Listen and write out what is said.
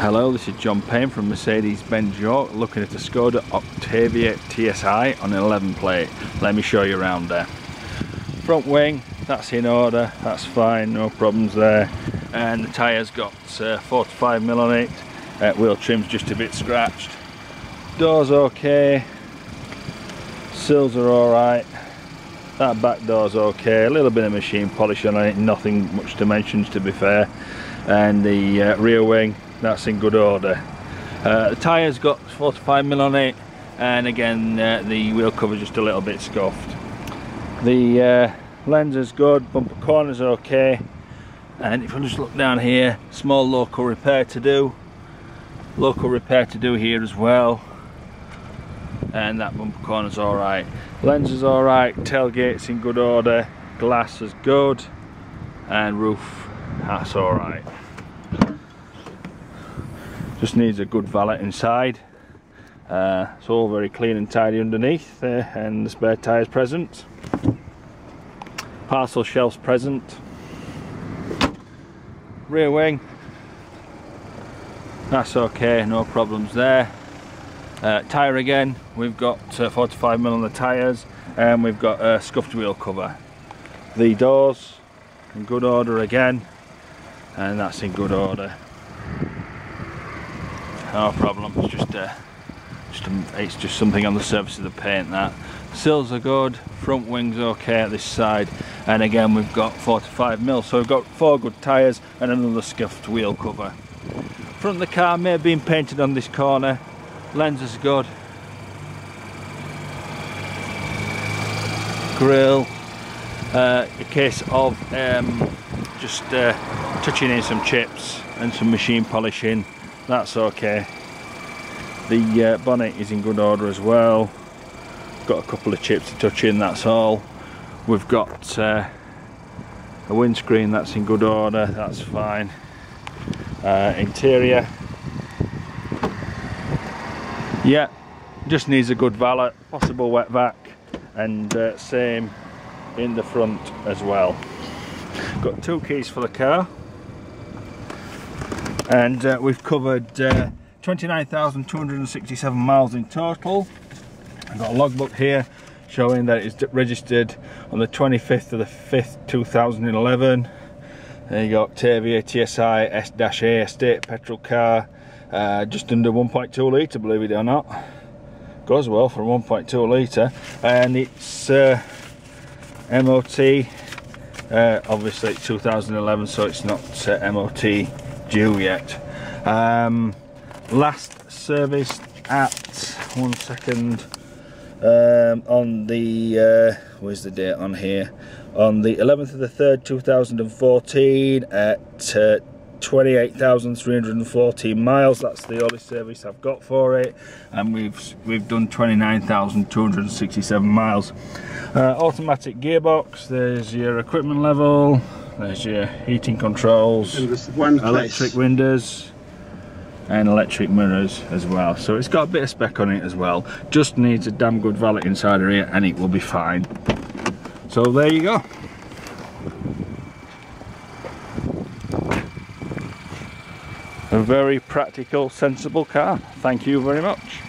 Hello, this is John Payne from Mercedes-Benz York looking at a Skoda Octavia TSI on an 11 plate. Let me show you around there. Front wing, that's in order, that's fine, no problems there. And the tyres got uh, 45 mil on it, uh, wheel trim's just a bit scratched. Doors okay, sills are alright, that back door's okay, a little bit of machine polish on it, nothing much to mention to be fair. And the uh, rear wing, that's in good order. Uh, the tyres got 45 mil on it and again uh, the wheel cover just a little bit scuffed. The uh, lens is good, bumper corners are okay and if I just look down here, small local repair to do. Local repair to do here as well and that bumper corner's alright. Lens is alright, tailgate's in good order, glass is good and roof that's alright just needs a good valet inside. Uh, it's all very clean and tidy underneath uh, and the spare tyres present. Parcel shelves present. Rear wing. That's okay no problems there. Uh, tyre again. We've got uh, 45 mil on the tyres and we've got a scuffed wheel cover. The doors in good order again and that's in good order no problem. It's just uh, just a, it's just something on the surface of the paint that. Sills are good front wings okay at this side. And again we've got 45 mil so we've got four good tires and another scuffed wheel cover. Front of the car may have been painted on this corner. Lens is good. Grill uh, a case of um, just uh, touching in some chips and some machine polishing that's okay. The uh, bonnet is in good order as well. Got a couple of chips to touch in that's all. We've got uh, a windscreen that's in good order that's fine. Uh, interior. Yeah just needs a good valet possible wet vac and uh, same in the front as well. Got two keys for the car and uh, we've covered uh, 29,267 miles in total. I've got a logbook here showing that it's registered on the 25th of the 5th 2011 there you go Octavia TSI S-A estate petrol car uh, just under 1.2 litre believe it or not. Goes well for 1.2 litre. And it's uh, MOT uh, obviously 2011 so it's not uh, MOT due yet. Um, last service at one second um, on the uh, where's the date on here? On the 11th of the 3rd 2014 at uh, 28,314 miles. That's the only service I've got for it. And we've we've done 29,267 miles. Uh, automatic gearbox there's your equipment level there's your heating controls, electric windows and electric mirrors as well. So it's got a bit of spec on it as well. Just needs a damn good valet inside here and it will be fine. So there you go. A very practical, sensible car. Thank you very much.